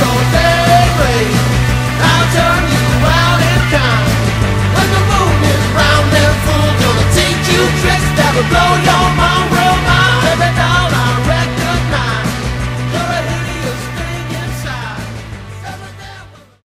so